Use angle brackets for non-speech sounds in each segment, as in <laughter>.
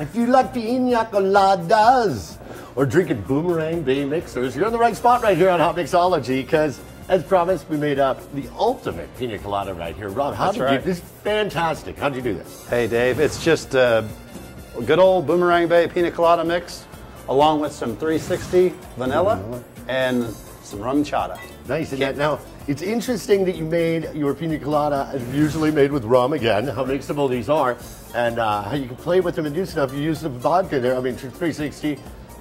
If you like pina coladas or drinking Boomerang Bay mixers, you're in the right spot right here on Hot Mixology because, as promised, we made up the ultimate pina colada right here. Rob, how That's did right. you? This is fantastic. How'd you do this? Hey, Dave, it's just uh, a good old Boomerang Bay Pina Colada mix, along with some 360 vanilla and some RumChata. Nice. And that, now, it's interesting that you made your pina colada usually made with rum again, how mixable these are, and uh, how you can play with them and do stuff. You use the vodka there. I mean, 360,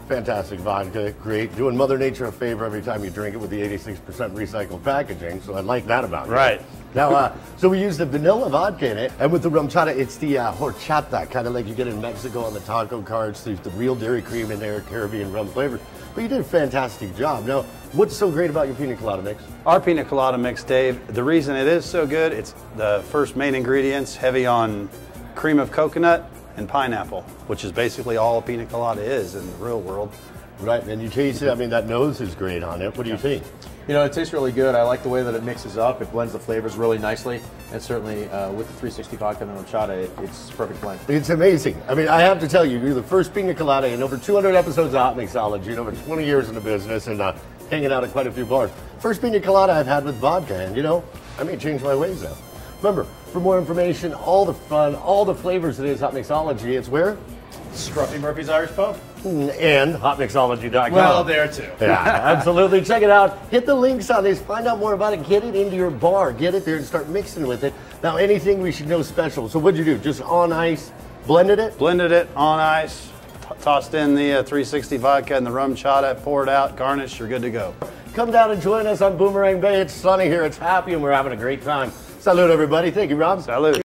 fantastic vodka, great. Doing Mother Nature a favor every time you drink it with the 86% recycled packaging, so I like that about it. Right. Now, uh, so we use the vanilla vodka in it, and with the RumChata, it's the uh, horchata, kind of like you get in Mexico on the taco cards. There's the real dairy cream in there, Caribbean rum flavor. But you did a fantastic job. Now, what's so great about your pina colada mix? Our Pina Colada mix, Dave, the reason it is so good, it's the first main ingredients heavy on cream of coconut and pineapple, which is basically all a Pina Colada is in the real world. Right, and you taste it. I mean, that nose is great on it. What do you think? You know, it tastes really good. I like the way that it mixes up. It blends the flavors really nicely. And certainly uh, with the 360 vodka and the horchata, it, it's a perfect blend. It's amazing. I mean, I have to tell you, you're the first pina colada in over 200 episodes of Hot Mixology and over 20 years in the business and uh, hanging out at quite a few bars. First pina colada I've had with vodka, and you know, I may change my ways now. Remember, for more information, all the fun, all the flavors that is Hot Mixology, it's where? Scruffy Murphy's Irish Pub? And hotmixology.com. Well, there too. <laughs> Yeah, absolutely. Check it out. Hit the links on this. Find out more about it. Get it into your bar. Get it there and start mixing with it. Now, anything we should know special. So, what'd you do? Just on ice, blended it? Blended it on ice, tossed in the uh, 360 vodka and the RumChata, poured out, garnished, you're good to go. Come down and join us on Boomerang Bay. It's sunny here. It's happy, and we're having a great time. Salute, everybody. Thank you, Rob. Salute.